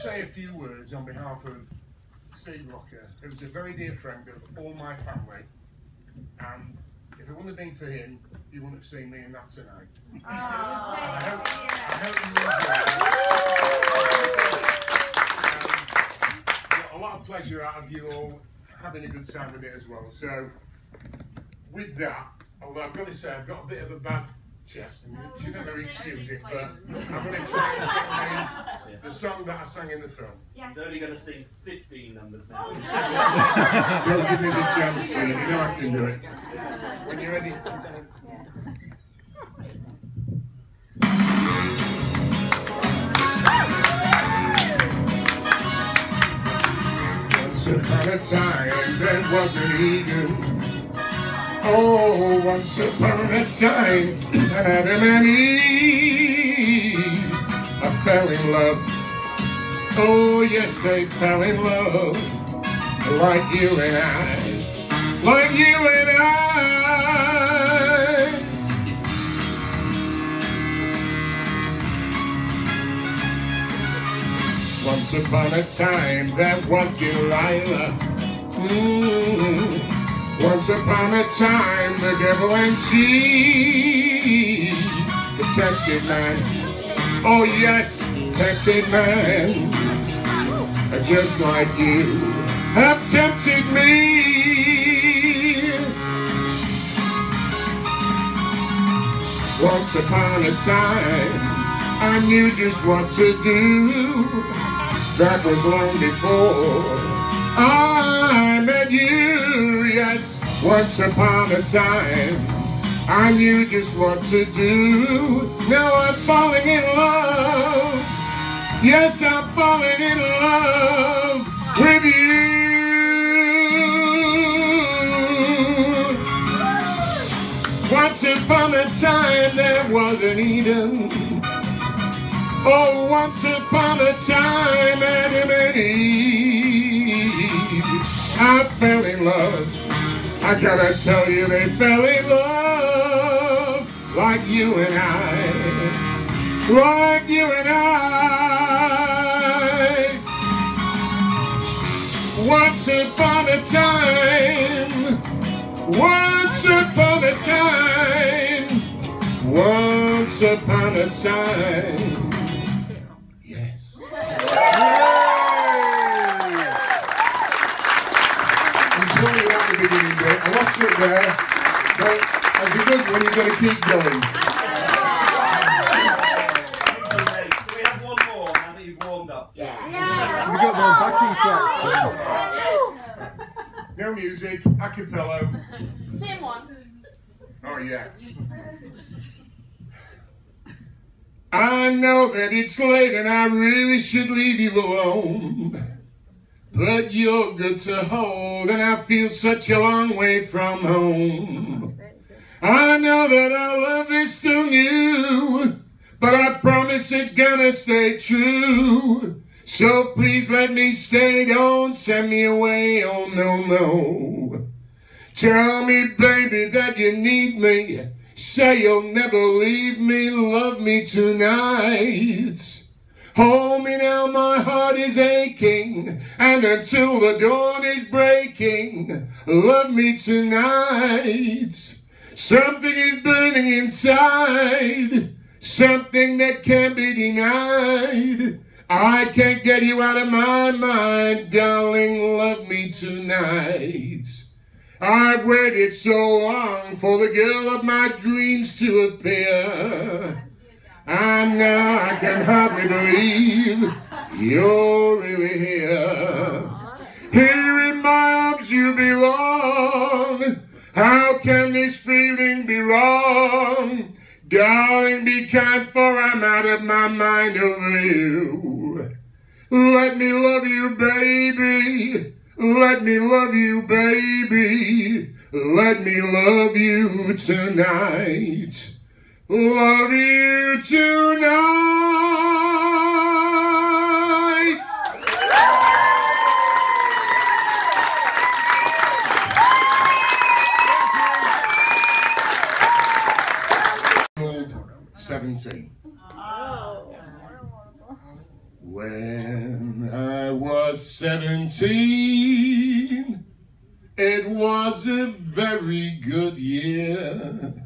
say a few words on behalf of Steve Locker, who's a very dear friend of all my family. And if it wouldn't have been for him, you wouldn't have seen me in that tonight. I hope, I hope you enjoy it. Um, got a lot of pleasure out of you all having a good time with it as well. So, with that, although I've got to say I've got a bit of a bad chest, and you should never excuse it, but I'm going to try and sing the, the song that I sang in the film. Yes. He's only going to sing 15 numbers now. Don't give me the chance, Steve. You know I can do it. When you're ready. Once upon a time there was an Eden. Oh, once upon a time, Adam and Eve I fell in love. Oh, yes, they fell in love like you and I, like you and I. Once upon a time, that was Delilah. Mm. Once upon a time, the devil and she tempted man. Oh yes, tempted man, just like you have tempted me. Once upon a time, I knew just what to do. That was long before I once upon a time, I knew just what to do. Now I'm falling in love. Yes, I'm falling in love with you. Once upon a time there was an Eden. Oh, once upon a time Adam and Eve. I fell in love. I gotta tell you, they fell in love like you and I. Like you and I. Once upon a time, once upon a time, once upon a time. Bit. I it there, but as a good one, you've got to keep going. Okay, can we have one more now that you've warmed up? We got more backing tracks. No music, a cappella. Same one. Oh, yes. I know that it's late and I really should leave you alone. But you're good to hold and I feel such a long way from home. I know that our love is still new, but I promise it's gonna stay true. So please let me stay, don't send me away, oh no, no. Tell me, baby, that you need me. Say you'll never leave me, love me tonight. Hold me now, my heart is aching, and until the dawn is breaking, love me tonight. Something is burning inside, something that can't be denied. I can't get you out of my mind, darling, love me tonight. I've waited so long for the girl of my dreams to appear. And now I can hardly believe you're really here. Here in my arms you belong. How can this feeling be wrong? Darling, be kind, for I'm out of my mind over you. Let me love you, baby. Let me love you, baby. Let me love you tonight. Love you tonight. Old 17. When I was 17, it was a very good year.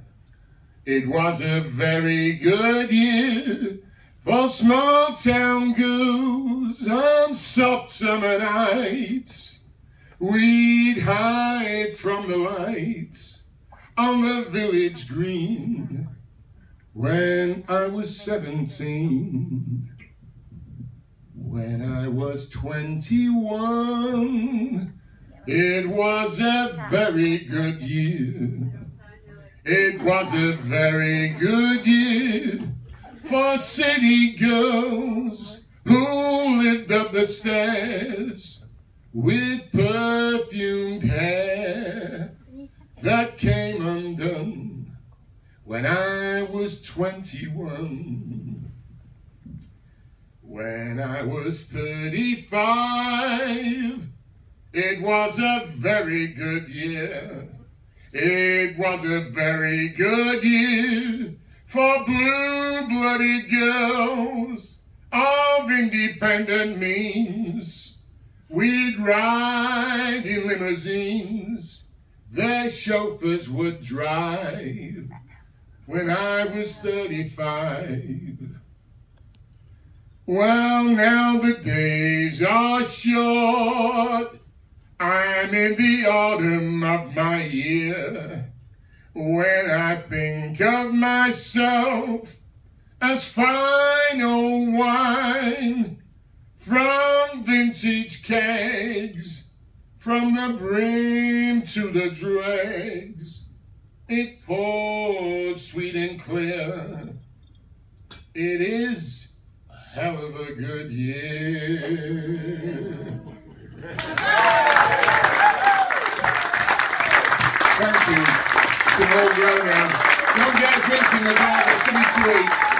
It was a very good year for small town girls on soft summer nights. We'd hide from the lights on the village green when I was 17. When I was 21, it was a very good year. It was a very good year for city girls who lived up the stairs with perfumed hair that came undone when I was 21. When I was 35, it was a very good year. It was a very good year for blue-blooded girls of independent means. We'd ride in limousines, their chauffeurs would drive when I was 35. Well, now the days are short. I'm in the autumn of my year. When I think of myself as fine old wine from vintage kegs, from the brim to the dregs, it poured sweet and clear. It is a hell of a good year. Sweet to eat. Thank you.